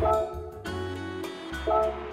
Bye.